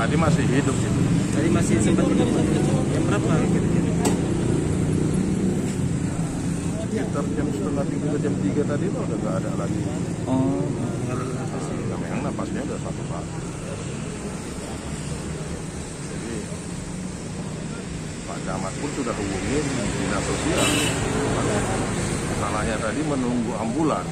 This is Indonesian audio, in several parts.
Tadi masih hidup gitu. Tadi masih sempat hidup. Yang berapa? Sekitar jam setengah tiga ke jam tiga tadi tuh udah nggak ada lagi. Oh. Ya, memang napasnya udah satu satu. Jadi Pak Camat pun sudah hubungin dinas sosial. Masalahnya tadi menunggu ambulan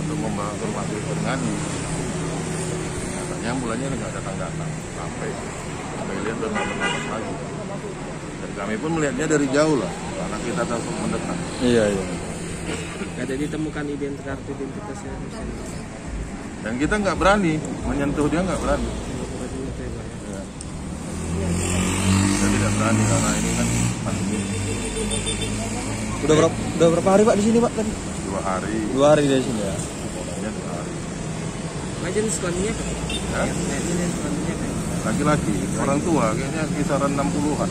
untuk membawa ke rumah sakit Katanya ambulannya nggak datang-datang sampai sampai lihat udah nggak bernapas lagi. Dan kami pun melihatnya dari jauh lah, karena kita takut mendekat. Iya iya. Gak ada ditemukan ident kartu identitasnya. Dan kita nggak berani menyentuh dia nggak berani. Berarti itu ya, Pak, ya. Ya. Kita tidak berani karena ini kan pandemi Udah berapa udah berapa hari Pak di sini Pak tadi? dua hari, Dua hari dari sini ya. Pak jenis kelaminnya kelaminnya? Laki-laki, orang tua kayaknya kisaran 60-an.